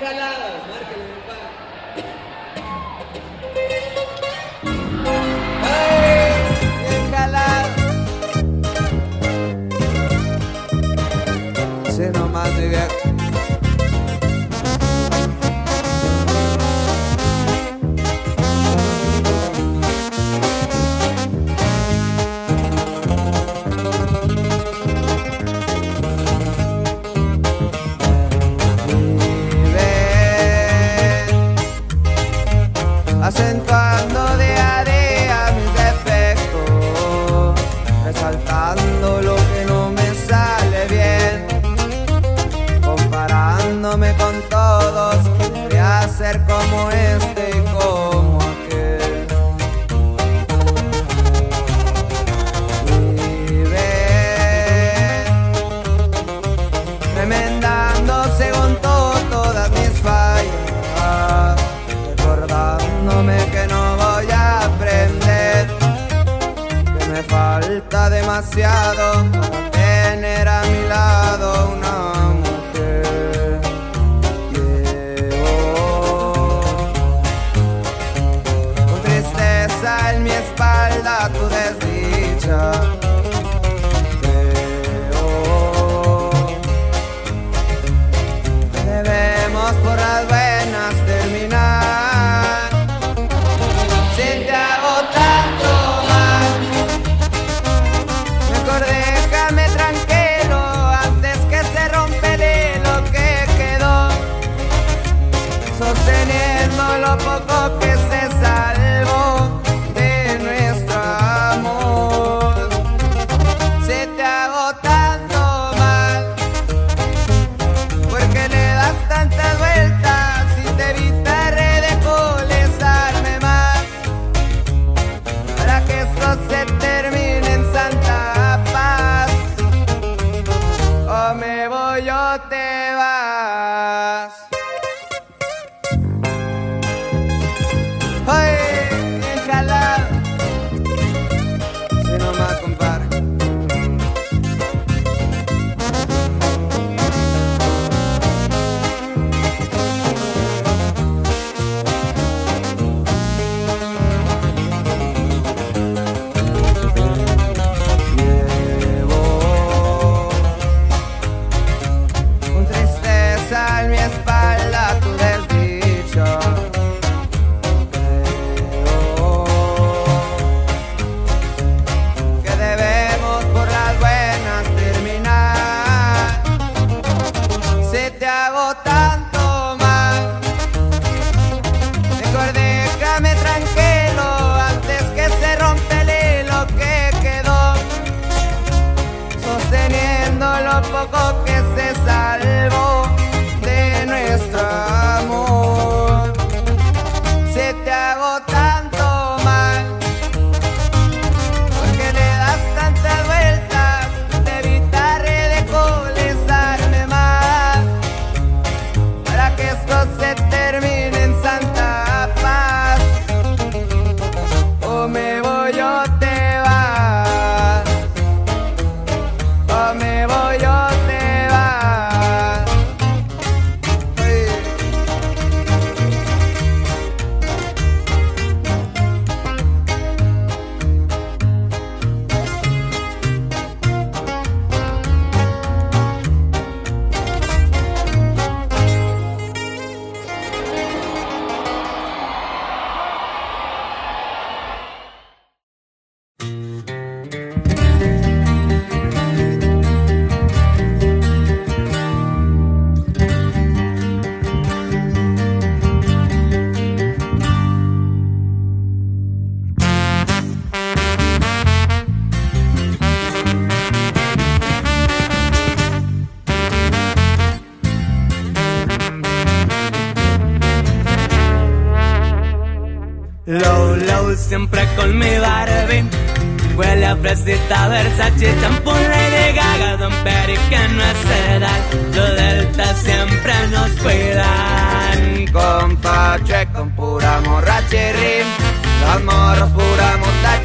jaladas, márquenle, Papa.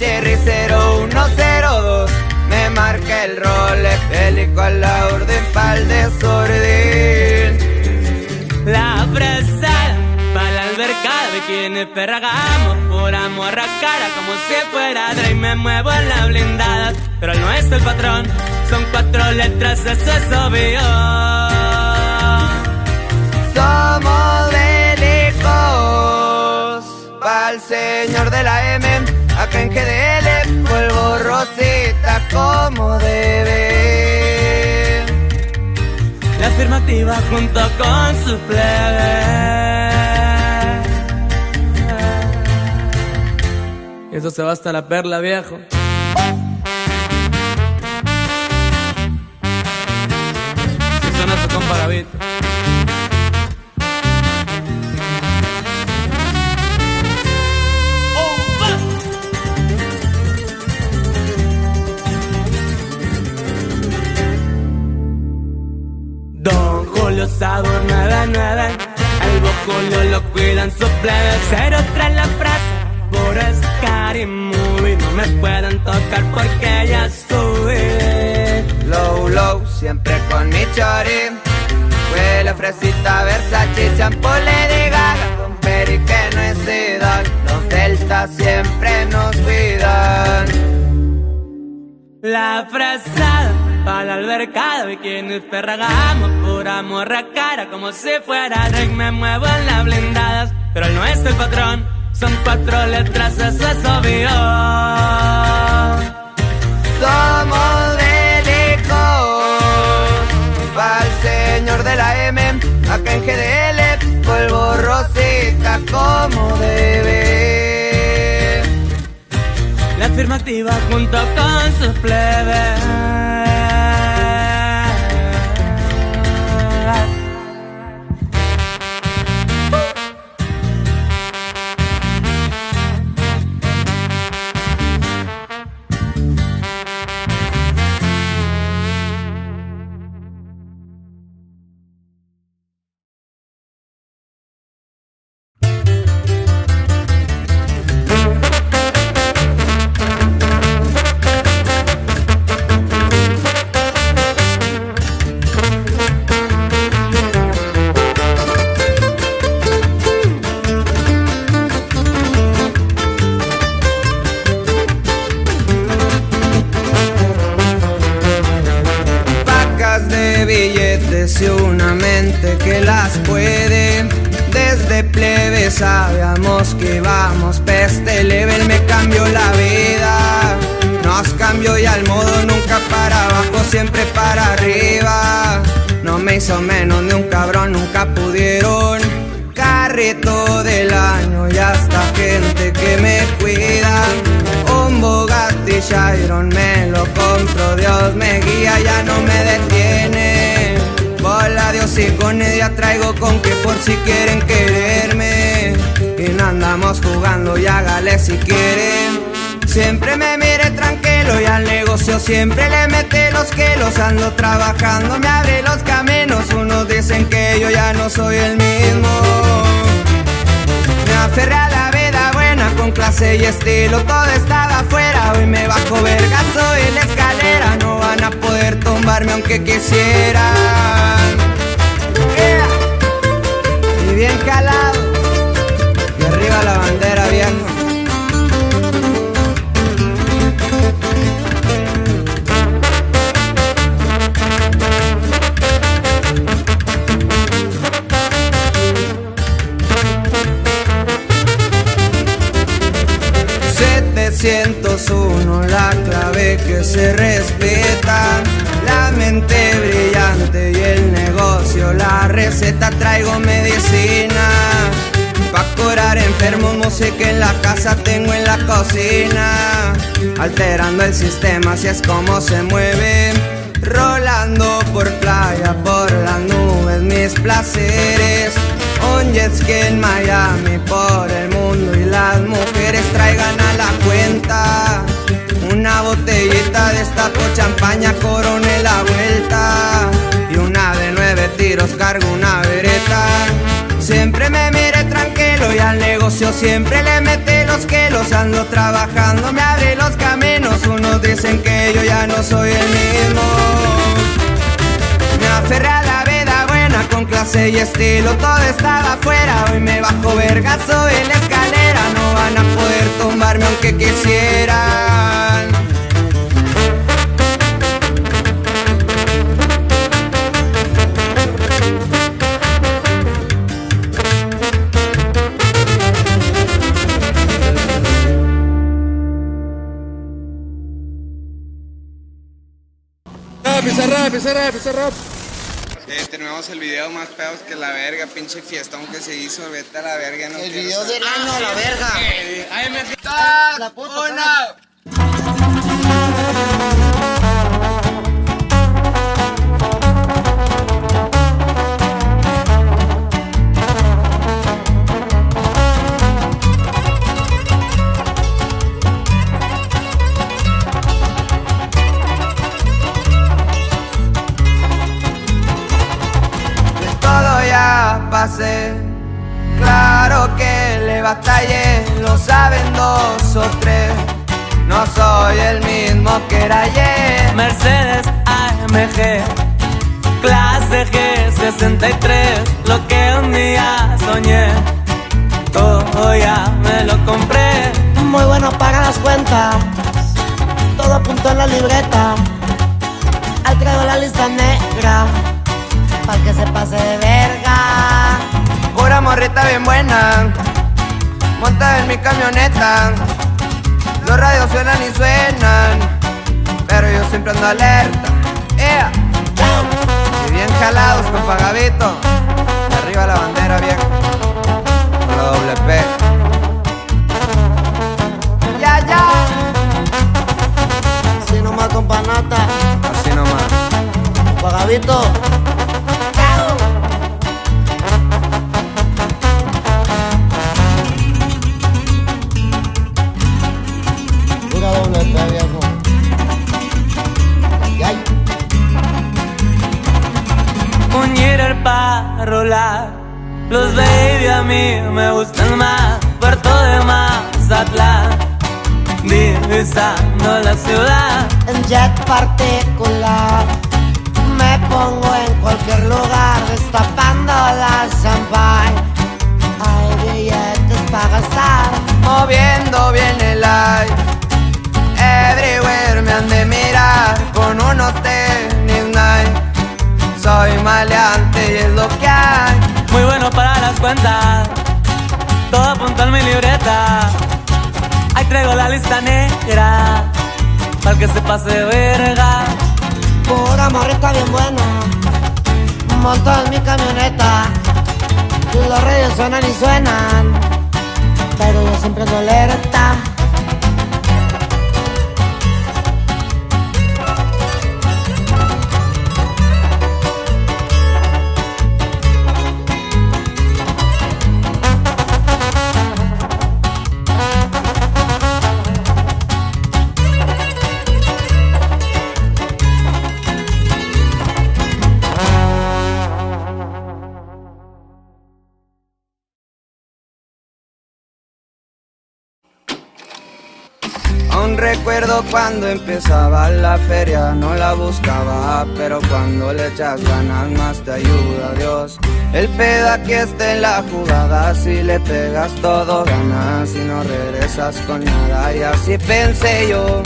Cherry 0102. Me marca el Rolex, helico a la orden pa'l desorden. La fresita bikini, perragamos por amor a cara como si fuera Dre me muevo en la blindada, pero no es el patrón, son cuatro letras, eso es obvio. Somos de lejos, pa'l señor de la M, en GDL, polvo rosita como debe. La afirmativa junto con su plebe. Eso se va hasta la perla, viejo. Si suena su Sabor 99 El boculio lo cuidan su plebe Cero tras la frase Por Scary Movie No me pueden tocar porque ya subí Low, low, siempre con mi chori. Huele fresita, Versace, champú, Lady Gaga, con Perry que no es. Los deltas siempre nos cuidan. La frazada para la albercada Bikinis perragamos Pura morra cara Como si fuera Drake Me muevo en las blindadas Pero no es el patrón Son cuatro letras Eso es obvio Somos de lejos, pa'l señor de la M, acá en GDL, polvo rosita como debe. La afirmativa junto con sus plebes Me lo compro, Dios me guía, ya no me detiene. Bola Dios y con ella traigo con que por si quieren quererme. Y no andamos jugando y hágale si quieren. Siempre me mire tranquilo y al negocio siempre le mete los kilos Ando trabajando, me abre los caminos Unos dicen que yo ya no soy el mismo Me aferré a la con clase y estilo Todo estaba afuera, hoy me bajo vergazo en la escalera. No van a poder tumbarme aunque quisieran Yeah. Y bien calado. Y arriba la bandera viejo cocina Alterando el sistema, así es como se mueve. Rolando por playa, por las nubes, mis placeres. Un jet ski en Miami, por el mundo y las mujeres traigan a la cuenta. Una botellita de esta por champaña, corone la vuelta siempre le mete los kilos Ando trabajando, me abre los caminos Unos dicen que yo ya no soy el mismo Me aferré a la vida buena con clase y estilo, todo estaba afuera. Hoy me bajo vergazo en la escalera, no van a poder tumbarme aunque quisieran. Rap, empieza rap, empieza rap. Eh, tenemos el video más pedos que la verga, pinche fiestón que se hizo, vete a la verga, no El video saber. del año a la verga. ¡Dos, puta, uno! Que era ayer. Mercedes AMG, clase G63, lo que un día soñé, todo ya me lo compré. Muy bueno para las cuentas. Todo apuntó en la libreta. Ahí traigo la lista negra. Pa' que se pase de verga. Pura morrita bien buena, monta en mi camioneta. Los radios suenan y suenan, pero yo siempre ando alerta. ¡Ea! Y bien jalados con pagavito. De arriba la bandera bien. Con la doble P. Ya, ya. Así nomás con panata. Así nomás. Pagavito. Pura los baby a mí me gustan más. Puerto de Mazatlán, divisando la ciudad. en jet particular. Me pongo en cualquier lugar, destapando la champagne. Hay billetes para gastar. moviendo bien el live. Everywhere me han de mirar con unos tenis Nike. Soy maleante y es lo que hay. Muy bueno para las cuentas, todo apunto en mi libreta. Ahí traigo la lista negra, para que se pase de verga. Pura morrita bien buena. Monto en mi camioneta. Los reyes suenan y suenan. Pero yo siempre ando alerta. Cuando empezaba la feria, no la buscaba, pero cuando le echas ganas más te ayuda Dios. El peda que está en la jugada, si le pegas todo ganas y no regresas con nada, y así pensé yo.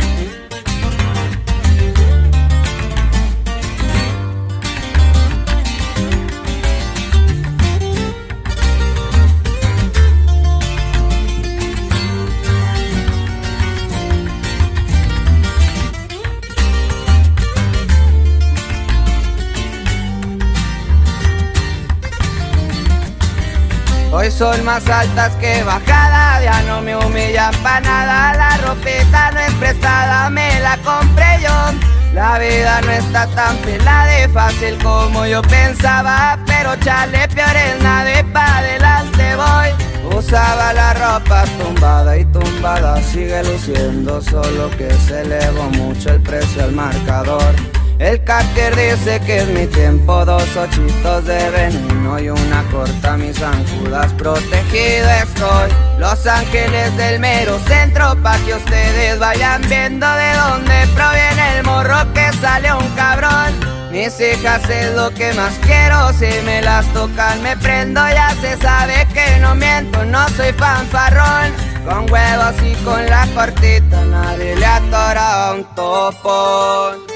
Son más altas que bajada, ya no me humillan pa' nada. La ropita no es prestada, me la compré yo. La vida no está tan pelada de fácil como yo pensaba, pero chale peor es nada y pa' adelante voy. Usaba la ropa tumbada y tumbada sigue luciendo, solo que se elevó mucho el precio al marcador. El cáter dice que es mi tiempo, dos ochitos de veneno y una corta, mis zancudas protegido estoy. Los ángeles del mero centro, pa' que ustedes vayan viendo de dónde proviene el morro que sale un cabrón. Mis hijas es lo que más quiero, si me las tocan me prendo, ya se sabe que no miento, no soy fanfarrón. Con huevos y con la cortita nadie le atora un topón.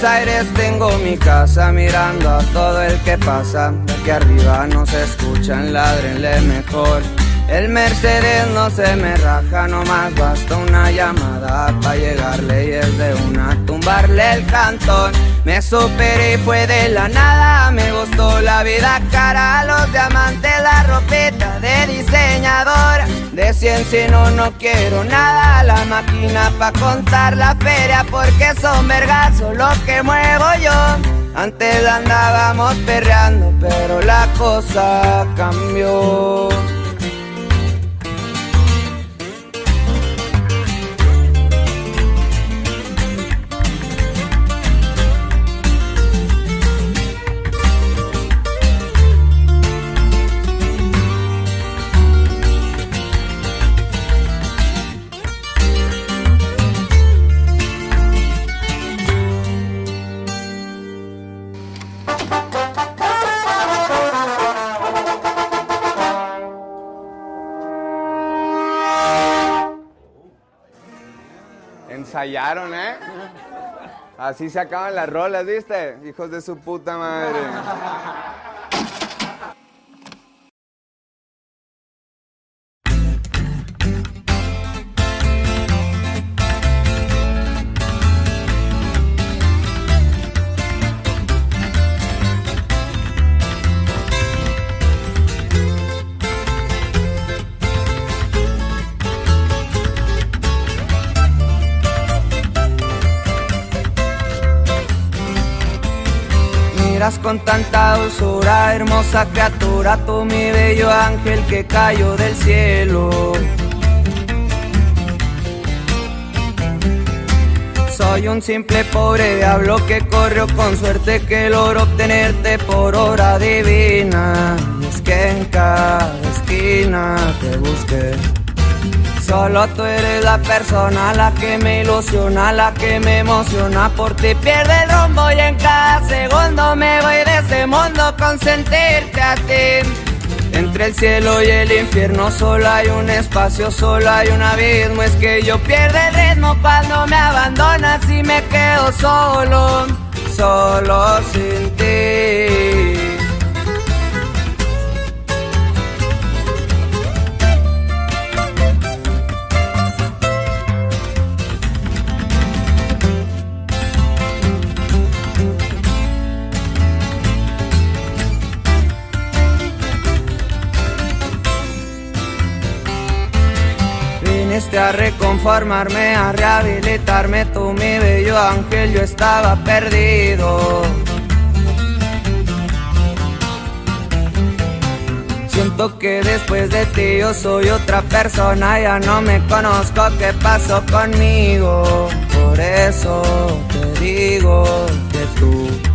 Los aires tengo mi casa mirando a todo el que pasa. De aquí arriba no se escuchan, ladrenle mejor. El Mercedes no se me raja, nomás basta una llamada para llegarle y es de una tumbarle el cantón. Me superé y fue de la nada, me gustó la vida cara, los diamantes, la ropita de diseñador. De ciencia no, no quiero nada, la máquina pa' contar la feria porque son vergazos lo que muevo yo. Antes andábamos perreando, pero la cosa cambió. ¿Eh? Así se acaban las rolas, ¿viste? Hijos de su puta madre. Con tanta dulzura, hermosa criatura, tú mi bello ángel que cayó del cielo. Soy un simple pobre diablo que corrió con suerte que logró obtenerte por hora divina. Es que en cada esquina te busqué. Solo tú eres la persona, la que me ilusiona, la que me emociona. Por ti pierde el rumbo y en cada segundo me voy de este mundo con sentirte a ti. Entre el cielo y el infierno solo hay un espacio, solo hay un abismo. Es que yo pierdo el ritmo cuando me abandonas y me quedo solo, solo sin ti. Viniste a reconformarme, a rehabilitarme, tú mi bello ángel, yo estaba perdido. Siento que después de ti yo soy otra persona, ya no me conozco qué pasó conmigo. Por eso te digo que tú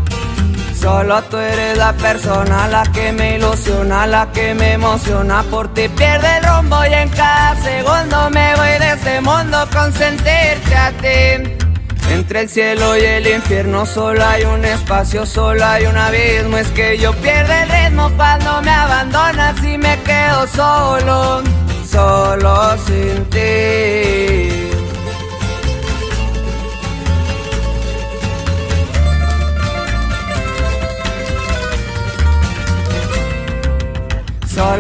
Solo tú eres la persona, la que me ilusiona, la que me emociona. Por ti pierde el rumbo y en cada segundo me voy de este mundo con sentirte a ti. Entre el cielo y el infierno solo hay un espacio, solo hay un abismo. Es que yo pierdo el ritmo cuando me abandonas y me quedo solo, solo sin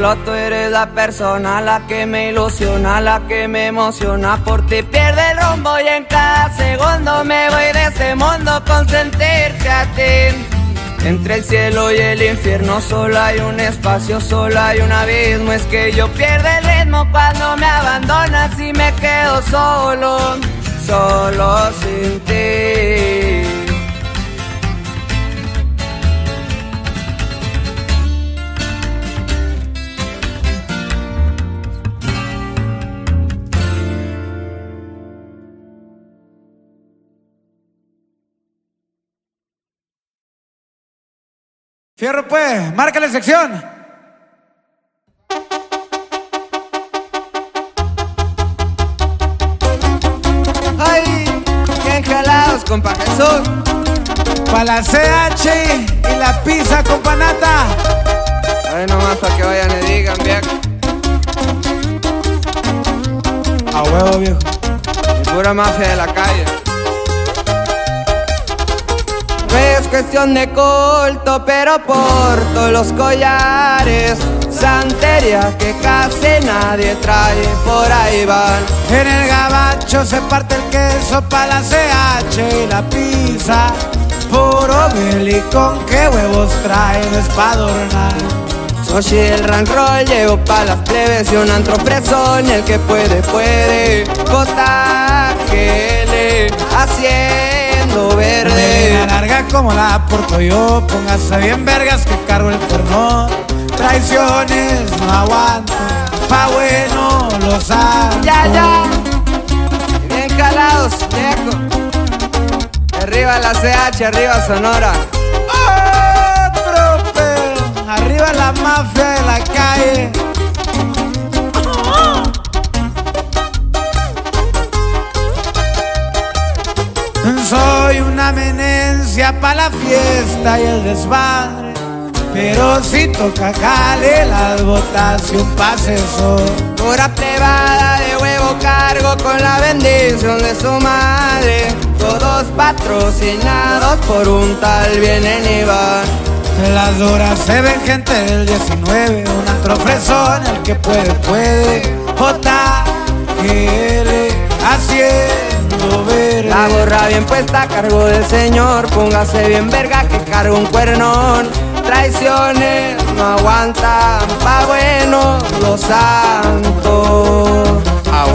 Solo tú eres la persona, la que me ilusiona, la que me emociona. Por ti pierde el rumbo y en cada segundo me voy de este mundo con sentirte a ti. Entre el cielo y el infierno solo hay un espacio, solo hay un abismo. Es que yo pierdo el ritmo cuando me abandonas y me quedo solo, solo sin ti. Fierro pues, marca la sección. Ay, bien jalados, compa Jesús. Para la CH y la pizza con panata. Ay, nomás para que vayan y digan, viejo. A huevo, viejo. Y pura mafia de la calle. Cuestión de culto, pero porto los collares. Santería que casi nadie trae, por ahí van. En el gabacho se parte el queso para la CH y la pizza. Puro con qué huevos trae, no es pa' adornar. Soy el rank roll, llevo pa' las plebes y un antro fresón, el que puede, puede. JGL, Verde. verde. larga como la porto yo, póngase bien vergas que cargo el porno. Traiciones no aguanto, pa' bueno lo saben. Ya, ya. Bien calados, viejo. Arriba la CH, arriba Sonora. Otro arriba la mafia de la calle. Soy una amenencia pa' la fiesta y el desmadre. Pero si toca jale las botas y un pase sol. Pura privada de huevo cargo con la bendición de su madre. Todos patrocinados por un tal vienen y van. Las horas se ven gente del 19, un antro fresón, el que puede, puede. J.G.L. verde. La gorra bien puesta a cargo del señor. Póngase bien verga que cargo un cuernón. Traiciones no aguantan, pa' bueno los santos. Ah,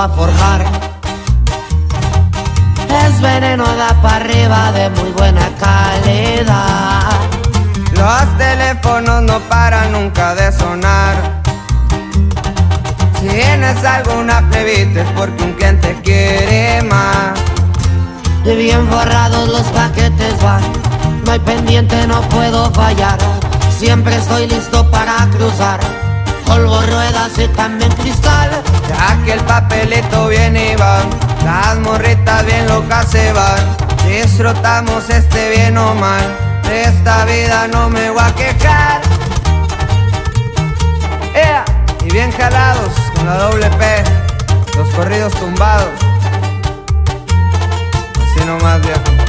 a forjar. Es veneno da para arriba de muy buena calidad. Los teléfonos no paran nunca de sonar. Si tienes alguna plebita es porque un cliente quiere más. Y bien forrados los paquetes van. No hay pendiente, no puedo fallar. Siempre estoy listo para cruzar. Polvo, ruedas y también cristal. Ya que el papelito viene y va, las morritas bien locas se van. Disfrutamos este bien o mal, de esta vida no me voy a quejar. ¡Ea! Y bien jalados con la doble P, los corridos tumbados. Así nomás, viejo.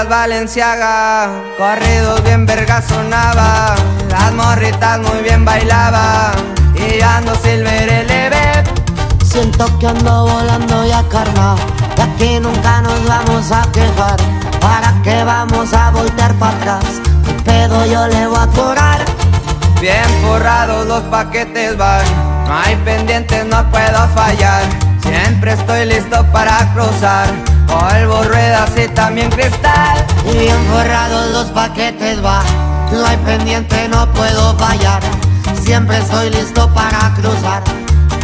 Las Valenciaga, corridos bien verga sonaba, las morritas muy bien bailaba, y ando Silver LB. Siento que ando volando ya carnal. De aquí nunca nos vamos a quejar. ¿Para qué vamos a voltear para atrás? ¿Qué pedo yo le voy a cobrar? Bien forrados los paquetes van, no hay pendientes, no puedo fallar. Siempre estoy listo para cruzar. Polvo, ruedas y también cristal. Y bien forrados los paquetes va. No hay pendiente, no puedo fallar. Siempre estoy listo para cruzar.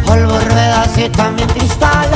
Polvo, ruedas y también cristal.